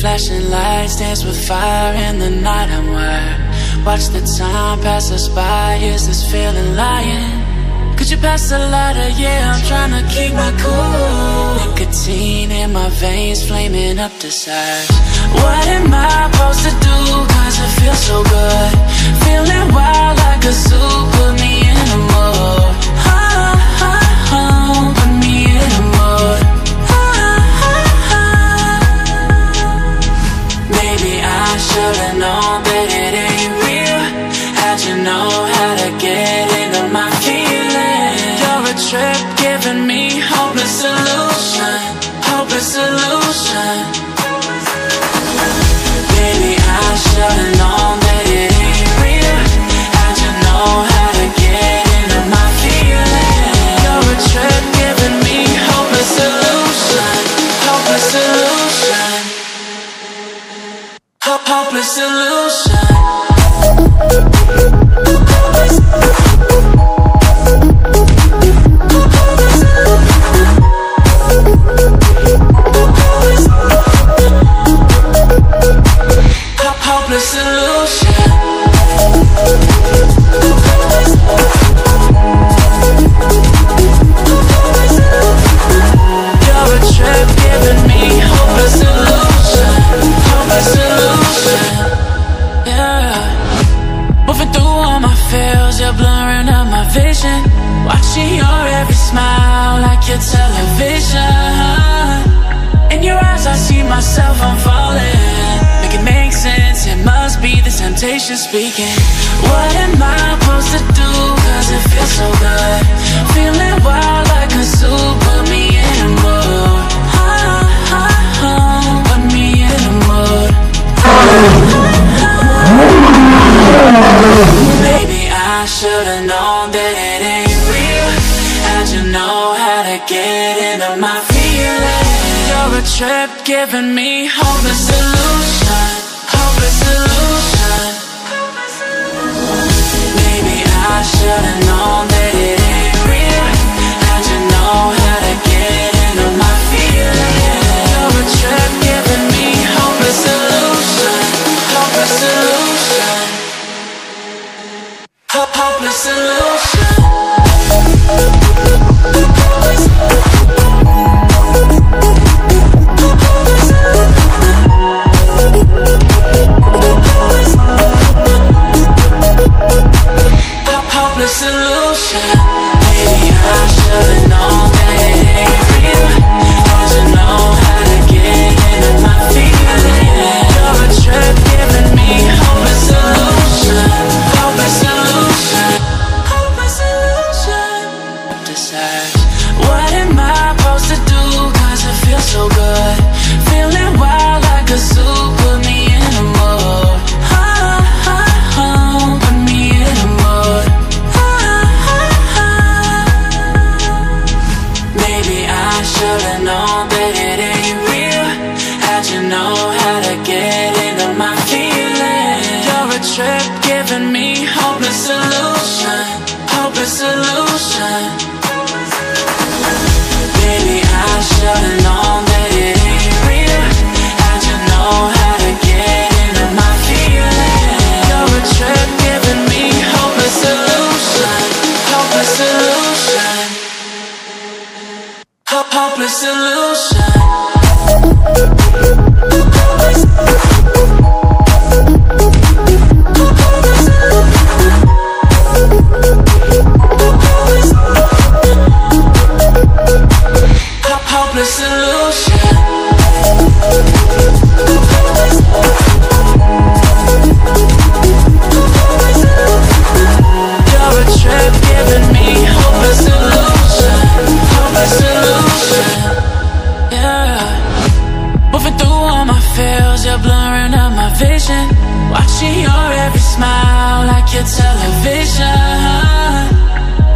Flashing lights dance with fire in the night I'm wired Watch the time pass us by, is this feeling lying? Could you pass the lighter? Yeah, I'm trying to keep my cool Nicotine in my veins, flaming up desires What am I supposed to do? Cause it feels so good Feeling wild like a I should've known that it ain't real How'd you know how to get into my feelings? You're a trip giving me hopeless solution myself, I'm falling. Make it make sense, it must be the temptation speaking. What am I supposed to do, cause it feels so good. Feeling wild like a zoo, put me in a mood. Put me in a mood. Maybe I should've known that it ain't real. How'd you know how to get into my feelings? You're a trip giving me hopeless solution Hopeless solution. Maybe I should've solution. Maybe I should've known I should've known that it ain't real. You know how to get into my feelings? You're a trip giving me hopeless Hopeless hopeless solution vision Watching your every smile like your television.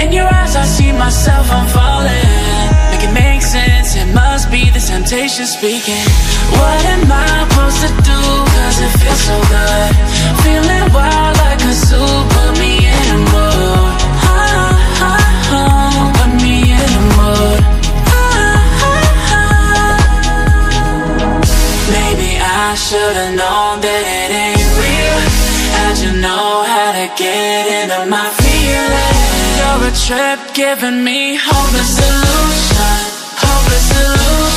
In your eyes I see myself, I'm falling Make it make sense, it must be the temptation speaking. What am I supposed to do, cause it feels so good. Feeling wild like a zoo, me That it ain't real How'd you know how to get into my feelings? You're a trip giving me hopeless illusion Hopeless illusion